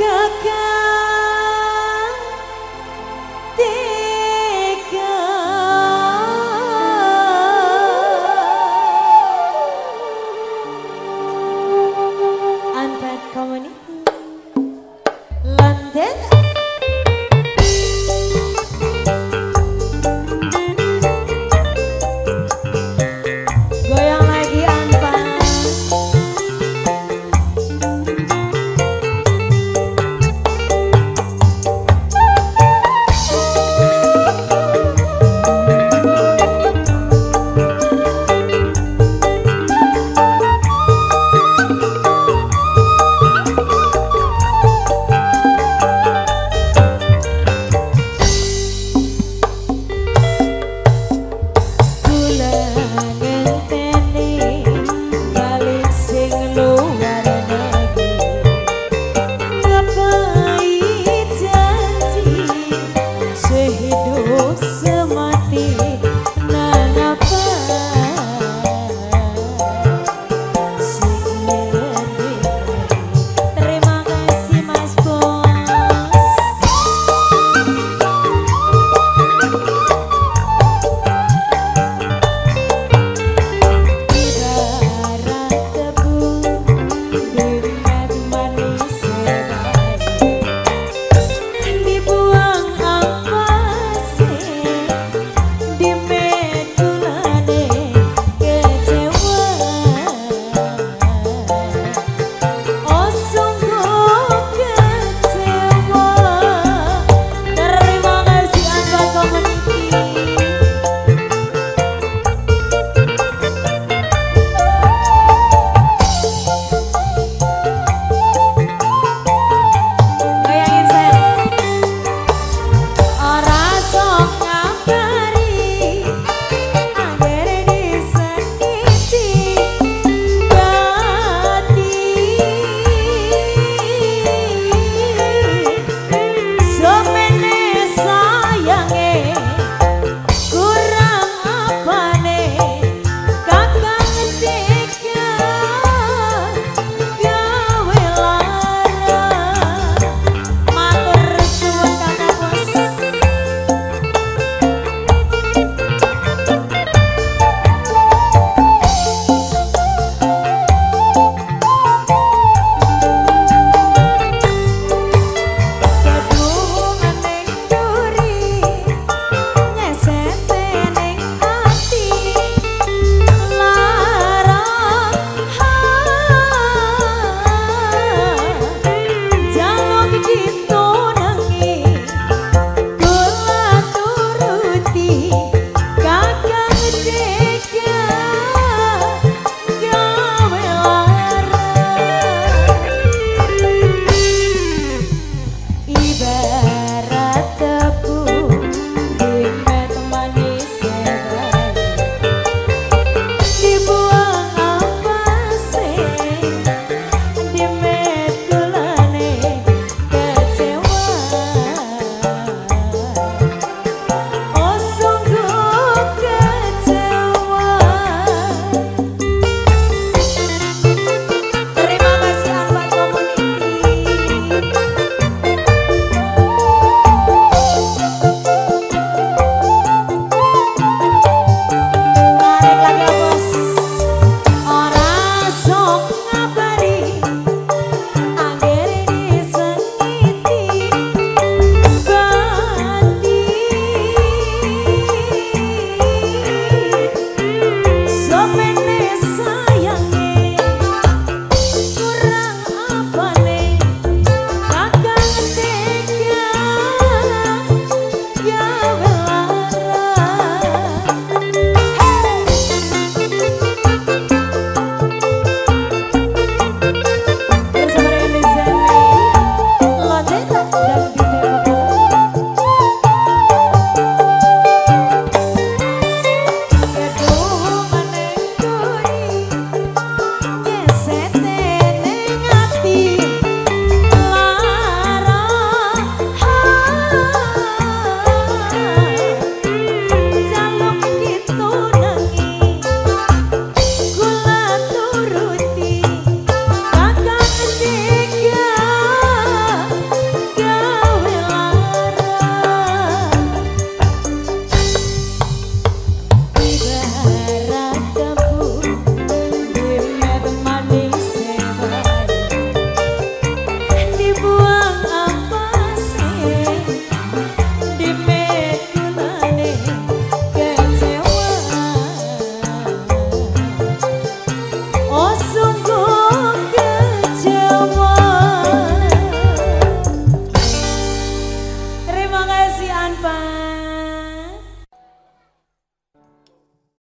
kakak